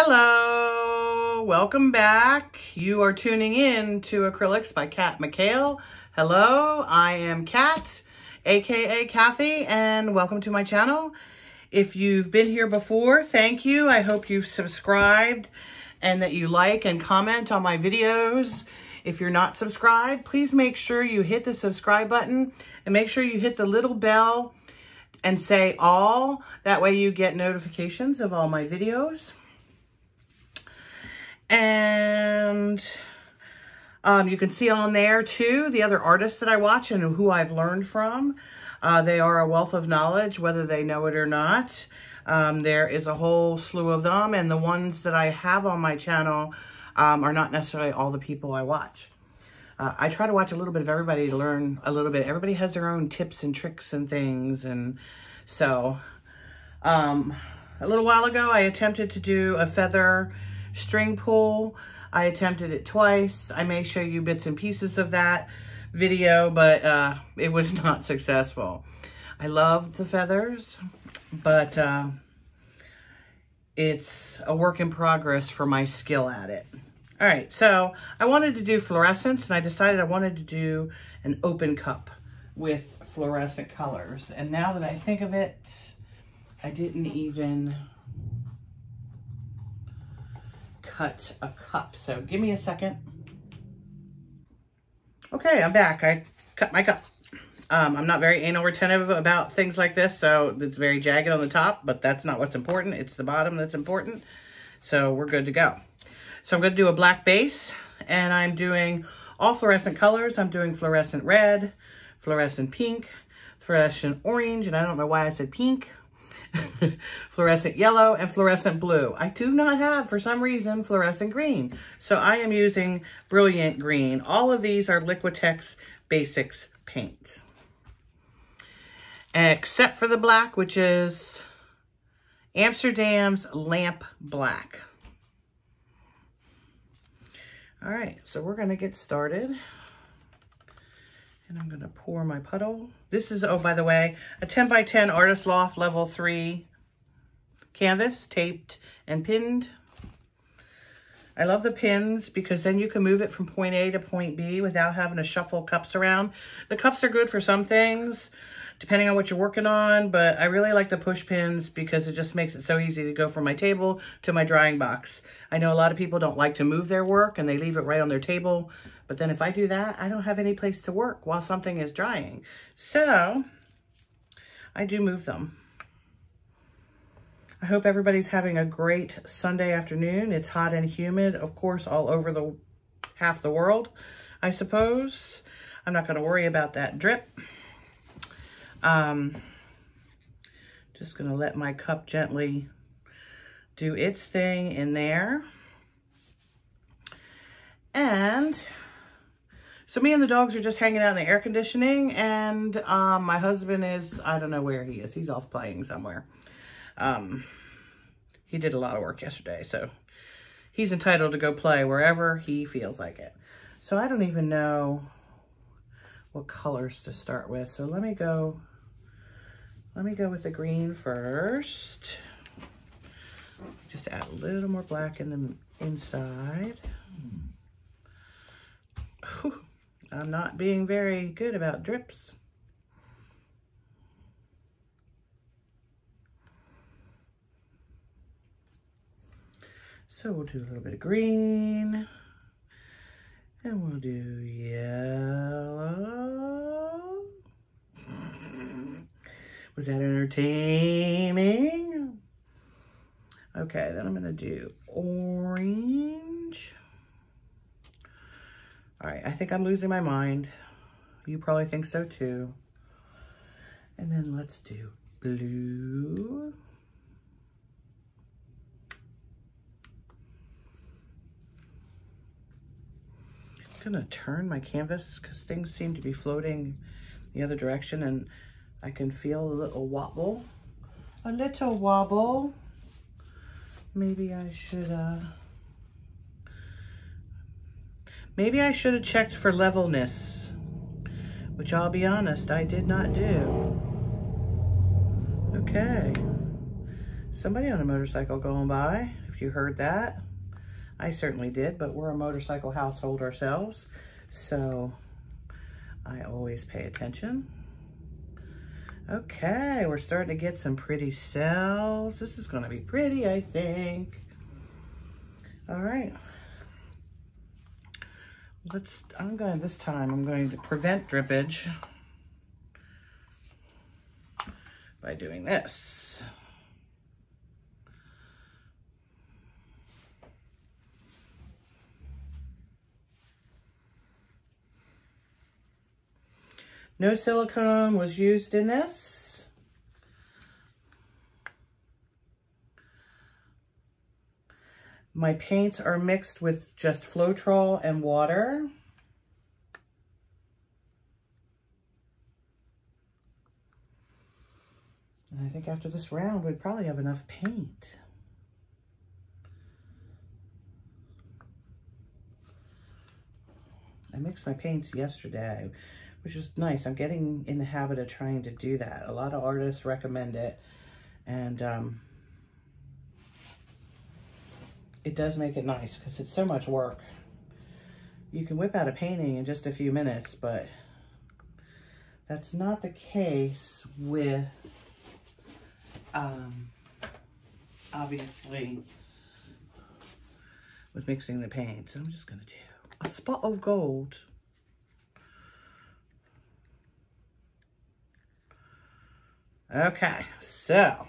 Hello, welcome back. You are tuning in to Acrylics by Kat Micale. Hello, I am Kat, aka Kathy, and welcome to my channel. If you've been here before, thank you. I hope you've subscribed and that you like and comment on my videos. If you're not subscribed, please make sure you hit the subscribe button and make sure you hit the little bell and say all. That way you get notifications of all my videos. And um, you can see on there too the other artists that I watch and who I've learned from. Uh, they are a wealth of knowledge, whether they know it or not. Um, there is a whole slew of them, and the ones that I have on my channel um, are not necessarily all the people I watch. Uh, I try to watch a little bit of everybody to learn a little bit. Everybody has their own tips and tricks and things, and so um, a little while ago I attempted to do a feather string pull. I attempted it twice. I may show you bits and pieces of that video, but uh, it was not successful. I love the feathers, but uh, it's a work in progress for my skill at it. All right, so I wanted to do fluorescence, and I decided I wanted to do an open cup with fluorescent colors. And now that I think of it, I didn't even cut a cup. So give me a second. Okay, I'm back. I cut my cup. Um, I'm not very anal retentive about things like this, so it's very jagged on the top, but that's not what's important. It's the bottom that's important. So we're good to go. So I'm going to do a black base, and I'm doing all fluorescent colors. I'm doing fluorescent red, fluorescent pink, fluorescent orange, and I don't know why I said pink. fluorescent yellow, and fluorescent blue. I do not have, for some reason, fluorescent green. So I am using Brilliant Green. All of these are Liquitex Basics paints. Except for the black, which is Amsterdam's Lamp Black. All right, so we're to get started. And I'm to pour my puddle. This is, oh, by the way, a 10 by 10 Artist Loft Level 3 canvas, taped and pinned. I love the pins because then you can move it from point A to point B without having to shuffle cups around. The cups are good for some things, depending on what you're working on, but I really like the push pins because it just makes it so easy to go from my table to my drying box. I know a lot of people don't like to move their work and they leave it right on their table, but then if I do that, I don't have any place to work while something is drying. So I do move them. I hope everybody's having a great Sunday afternoon. It's hot and humid, of course, all over the half the world, I suppose. I'm not going to worry about that drip. Um, just going to let my cup gently do its thing in there. And so me and the dogs are just hanging out in the air conditioning and um, my husband is, I don't know where he is. He's off playing somewhere. Um, he did a lot of work yesterday, so he's entitled to go play wherever he feels like it. So I don't even know what colors to start with. So let me go, let me go with the green first. Just add a little more black in the inside. Whew. I'm not being very good about drips. So we'll do a little bit of green. And we'll do yellow. Was that entertaining? Okay, then I'm to do orange. All right, I think I'm losing my mind. You probably think so too. And then let's do blue. I'm gonna turn my canvas because things seem to be floating the other direction and I can feel a little wobble. A little wobble. Maybe I should, uh, maybe I should have checked for levelness, which I'll be honest, I did not do. Okay. Somebody on a motorcycle going by. If you heard that. I certainly did, but we're a motorcycle household ourselves. So I always pay attention. Okay, we're starting to get some pretty cells. This is gonna be pretty, I think. All right. Let's, I'm going, this time, I'm going to prevent drippage by doing this. No silicone was used in this. My paints are mixed with just Floetrol and water. And I think after this round, we'd probably have enough paint. I mixed my paints yesterday which is nice. I'm getting in the habit of trying to do that. A lot of artists recommend it, and um, it does make it nice because it's so much work. You can whip out a painting in just a few minutes, but that's not the case with, um, obviously, with mixing the paints. I'm just going to do a spot of gold. Okay, so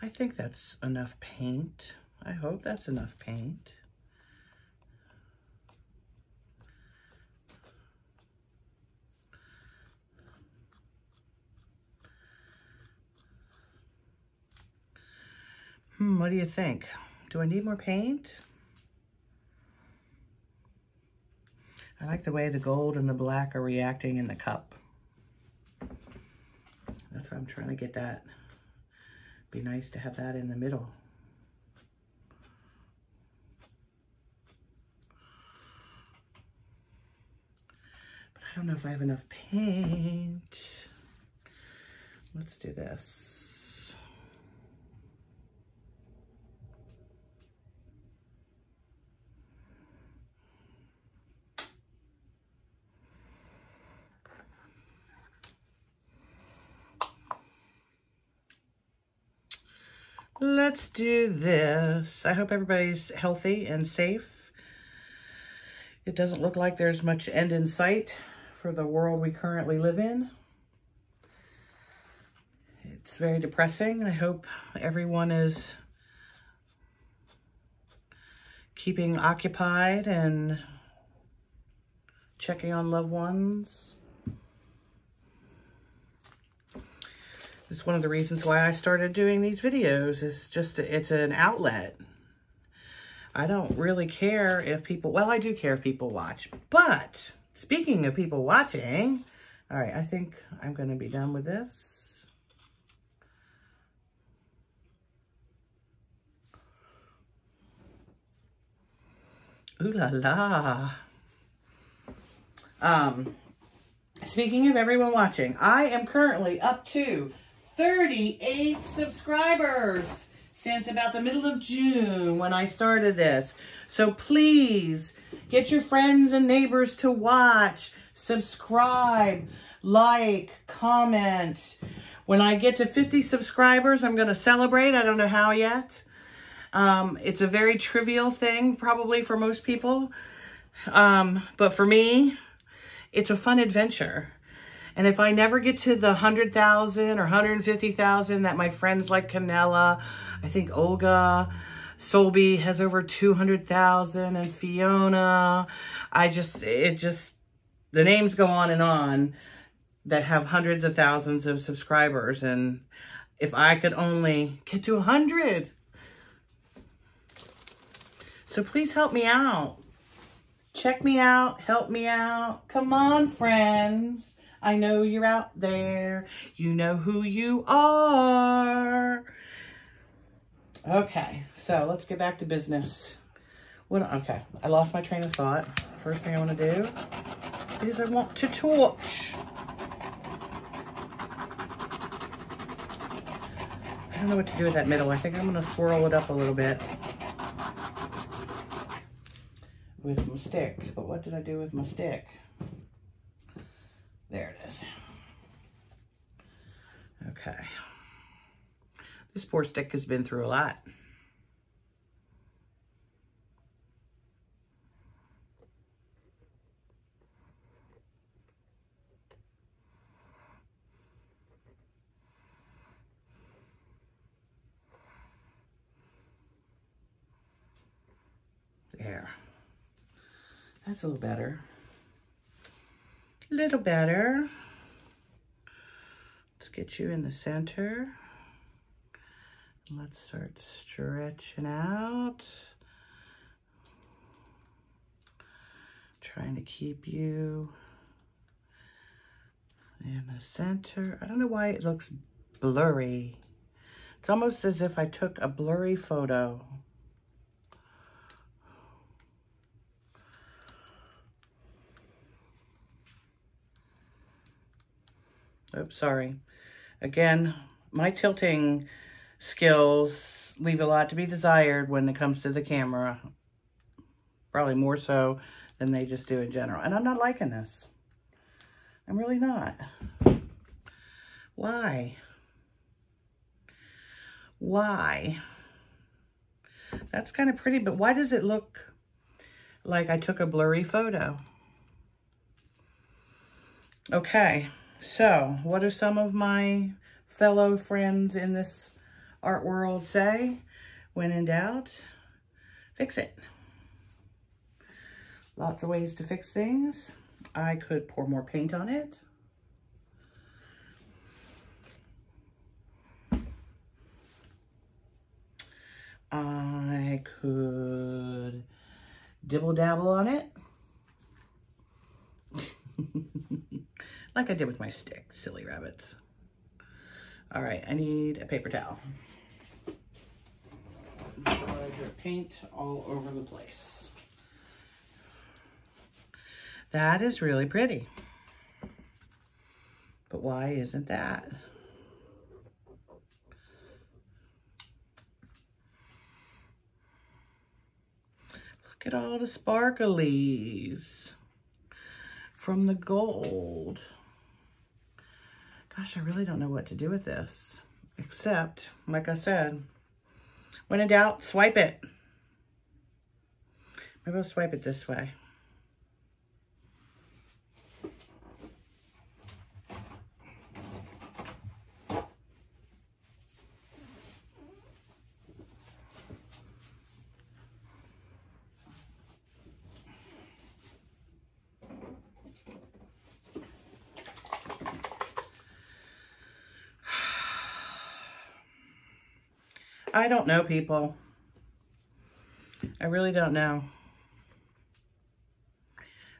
I think that's enough paint. I hope that's enough paint. Hmm, what do you think? Do I need more paint? I like the way the gold and the black are reacting in the cup. That's why I'm trying to get that. Be nice to have that in the middle. But I don't know if I have enough paint. Let's do this. Let's do this. I hope everybody's healthy and safe. It doesn't look like there's much end in sight for the world we currently live in. It's very depressing. I hope everyone is keeping occupied and checking on loved ones. It's one of the reasons why I started doing these videos. It's just, it's an outlet. I don't really care if people, well, I do care if people watch. But speaking of people watching, all right, I think I'm going to be done with this. Ooh la la. Um, speaking of everyone watching, I am currently up to 38 subscribers since about the middle of June when I started this. So please get your friends and neighbors to watch, subscribe, like, comment. When I get to 50 subscribers, I'm going to celebrate. I don't know how yet. Um, it's a very trivial thing probably for most people. Um, but for me, it's a fun adventure. And if I never get to the 100,000 or 150,000 that my friends like Canella, I think Olga, Soby has over 200,000 and Fiona, I just, it just, the names go on and on that have hundreds of thousands of subscribers. And if I could only get to 100. So please help me out. Check me out. Help me out. Come on, friends. I know you're out there. You know who you are. Okay, so let's get back to business. What, okay, I lost my train of thought. First thing I want to do is I want to torch. I don't know what to do with that middle. I think I'm gonna swirl it up a little bit with my stick. But what did I do with my stick? There it is. Okay. This poor stick has been through a lot. There. That's a little better. A little better. Let's get you in the center. Let's start stretching out. Trying to keep you in the center. I don't know why it looks blurry. It's almost as if I took a blurry photo. Oops, sorry. Again, my tilting skills leave a lot to be desired when it comes to the camera. Probably more so than they just do in general. And I'm not liking this. I'm really not. Why? Why? That's kind of pretty, but why does it look like I took a blurry photo? Okay. So, what do some of my fellow friends in this art world say? When in doubt, fix it. Lots of ways to fix things. I could pour more paint on it. I could dibble dabble on it. like I did with my stick, silly rabbits. All right, I need a paper towel. paint all over the place. That is really pretty. But why isn't that? Look at all the sparklies from the gold. Gosh, I really don't know what to do with this. Except, like I said, when in doubt, swipe it. Maybe I'll swipe it this way. I don't know, people. I really don't know.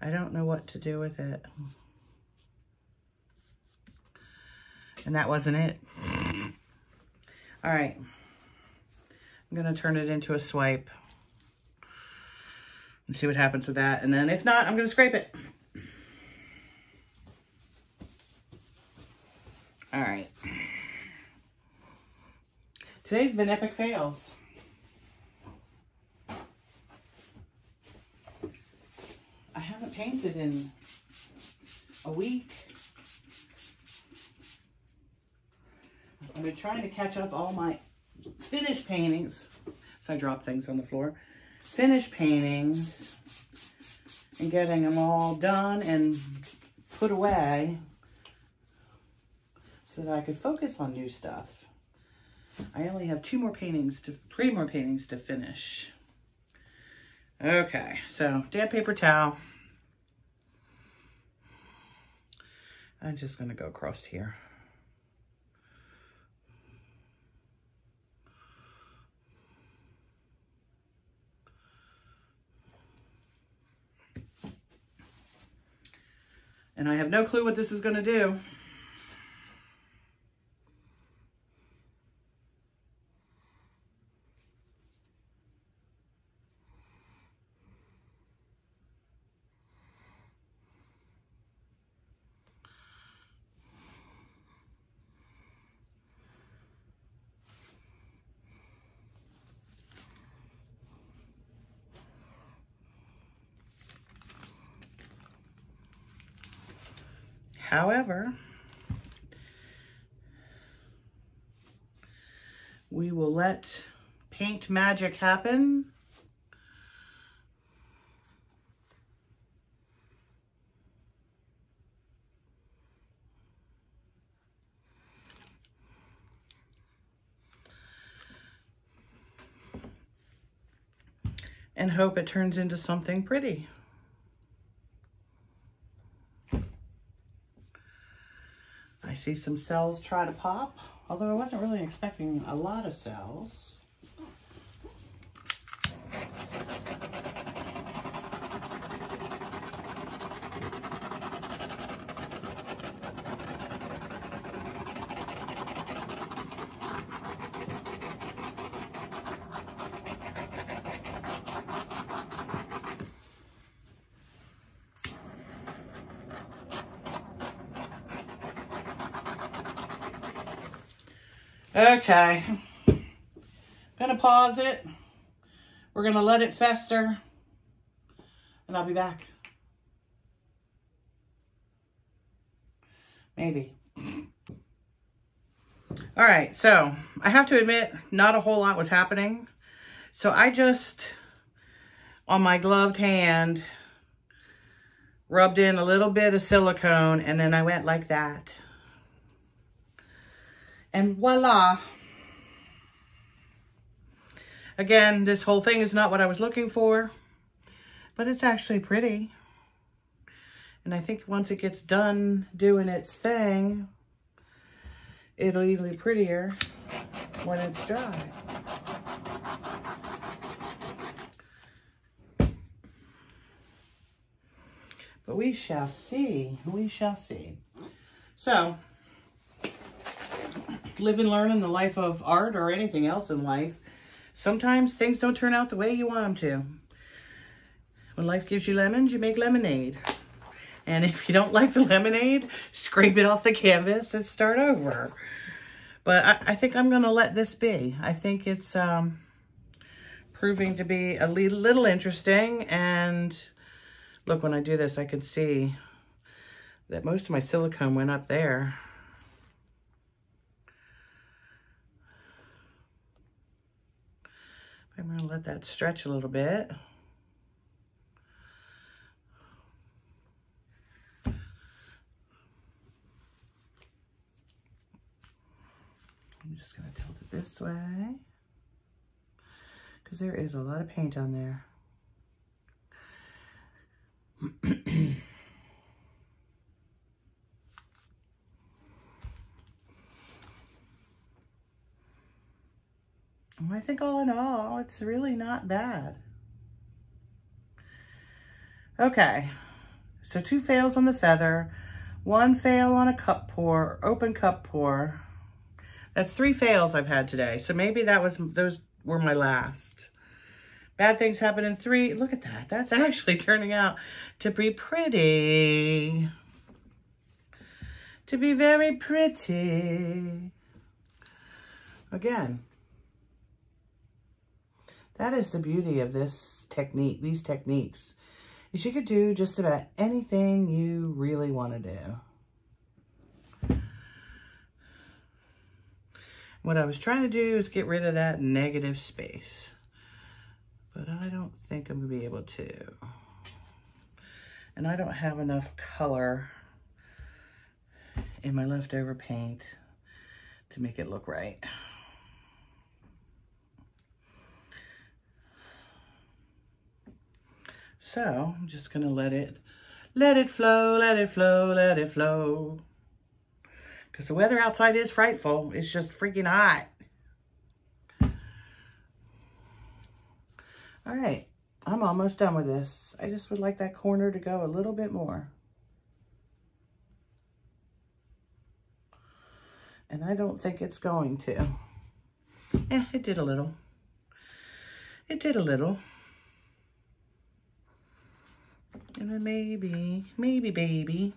I don't know what to do with it. And that wasn't it. All right. I'm going to turn it into a swipe and see what happens with that. And then if not, I'm going to scrape it. All right. Today's been epic fails. I haven't painted in a week. I've been trying to catch up all my finished paintings. So I drop things on the floor. Finished paintings and getting them all done and put away so that I could focus on new stuff. I only have two more paintings to, three more paintings to finish. Okay, so damp paper towel. I'm just gonna go across here. And I have no clue what this is gonna do. However, we will let paint magic happen. and hope it turns into something pretty. See some cells try to pop, although I wasn't really expecting a lot of cells. Okay. Gonna pause it. We're gonna let it fester. And I'll be back. Maybe. All right, so I have to admit, not a whole lot was happening. So I just, on my gloved hand, rubbed in a little bit of silicone and then I went like that. And voila. Again, this whole thing is not what I was looking for, but it's actually pretty. And I think once it gets done doing its thing, it'll even be prettier when it's dry. But we shall see. We shall see. So, live and learn in the life of art or anything else in life, sometimes things don't turn out the way you want them to. When life gives you lemons, you make lemonade. And if you don't like the lemonade, scrape it off the canvas and start over. But I, I think I'm going to let this be. I think it's um, proving to be a little interesting. And look, when I do this, I can see that most of my silicone went up there. I'm going to let that stretch a little bit. I'm just going to tilt it this way because there is a lot of paint on there. I think all in all, it's really not bad. Okay, so two fails on the feather, one fail on a cup pour, open cup pour. That's three fails I've had today. So maybe that was those were my last. Bad things happen in three. Look at that. That's actually turning out to be pretty. To be very pretty. Again, that is the beauty of this technique, these techniques. Is you could do just about anything you really want to do. What I was trying to do is get rid of that negative space. But I don't think I'm going to be able to. And I don't have enough color in my leftover paint to make it look right. So I'm just to let it, let it flow, let it flow, let it flow. Because the weather outside is frightful. It's just freaking hot. All right, I'm almost done with this. I just would like that corner to go a little bit more. And I don't think it's going to. Eh, it did a little. It did a little. And then maybe, maybe baby.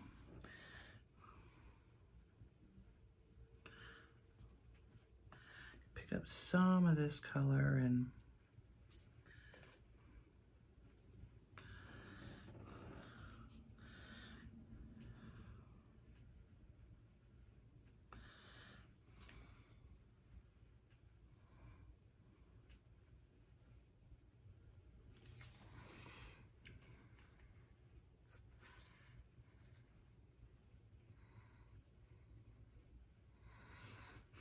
Pick up some of this color and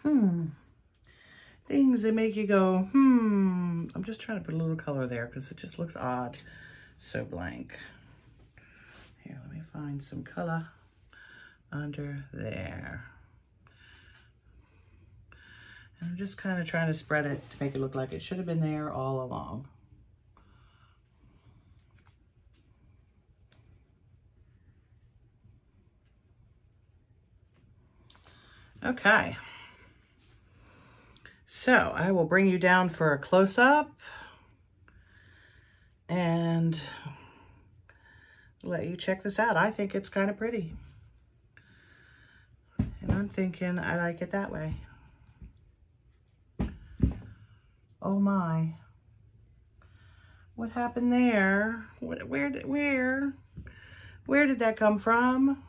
hmm. Things that make you go, hmm. I'm just trying to put a little color there because it just looks odd. So blank. Here, let me find some color under there. And I'm just kind of trying to spread it to make it look like it should have been there all along. Okay. So I will bring you down for a close-up and let you check this out. I think it's kind of pretty. And I'm thinking I like it that way. Oh my. What happened there? Where, did, where? Where did that come from?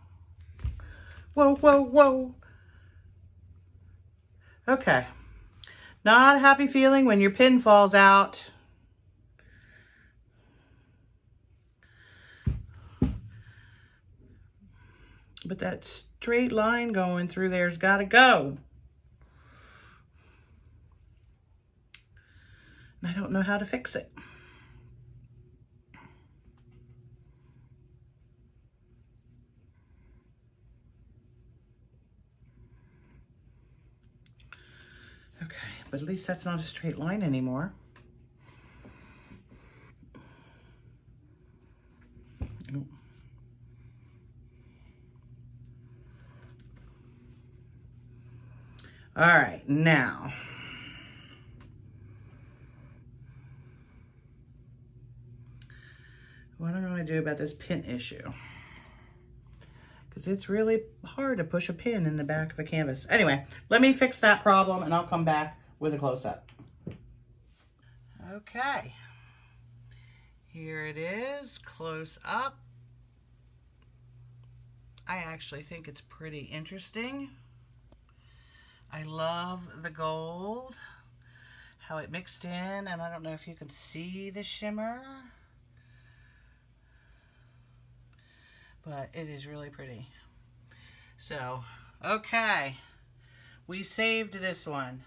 Whoa, whoa, whoa. Okay. Not a happy feeling when your pin falls out. But that straight line going through there's got to go. I don't know how to fix it. Okay, but at least that's not a straight line anymore. All right, now. What am I to do about this pin issue? Because it's really hard to push a pin in the back of a canvas. Anyway, let me fix that problem and I'll come back with a close-up. Okay. Here it is, close up. I actually think it's pretty interesting. I love the gold, how it mixed in, and I don't know if you can see the shimmer, but it is really pretty. So, okay, we saved this one.